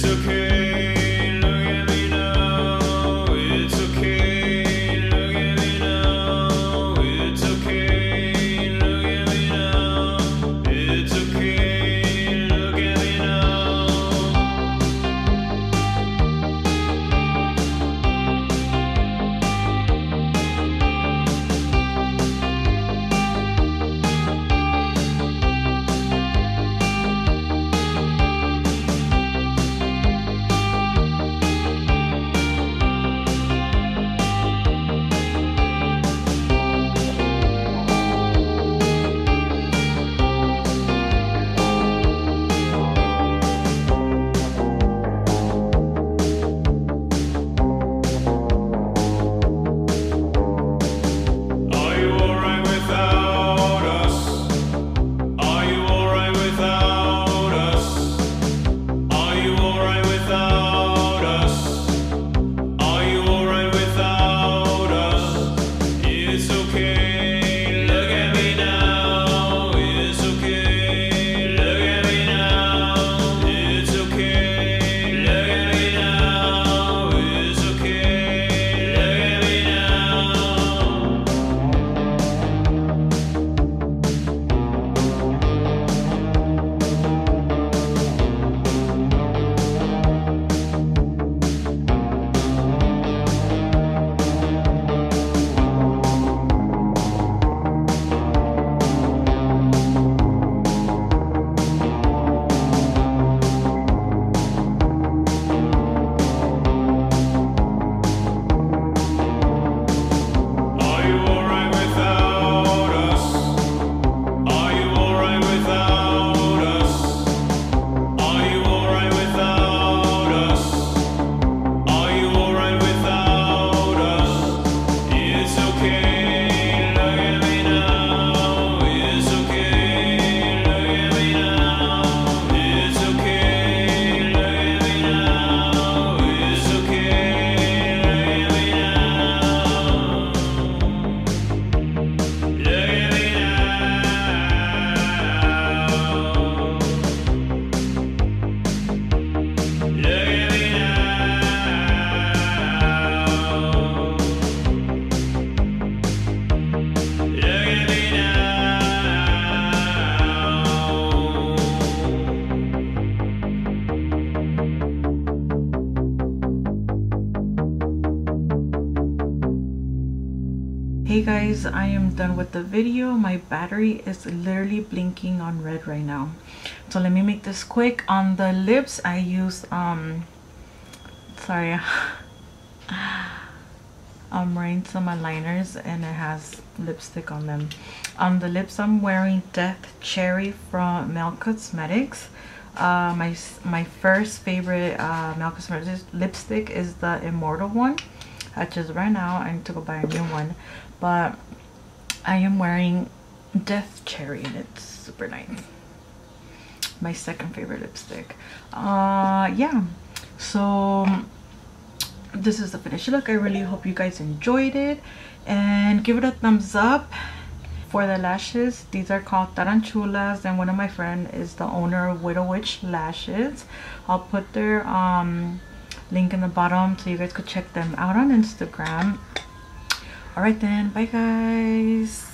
It's okay. I am done with the video. My battery is literally blinking on red right now. So let me make this quick. On the lips, I use, um, sorry, I'm wearing some aligners and it has lipstick on them. On the lips, I'm wearing Death Cherry from Mel Cosmetics. Uh, my my first favorite uh, Mel Cosmetics lipstick is the Immortal one. Which is right now. I need to go buy a new one. But I am wearing Death Cherry and it's super nice. My second favorite lipstick. Uh, yeah. So this is the finished look. I really hope you guys enjoyed it. And give it a thumbs up for the lashes these are called tarantulas and one of my friend is the owner of widow witch lashes i'll put their um link in the bottom so you guys could check them out on instagram all right then bye guys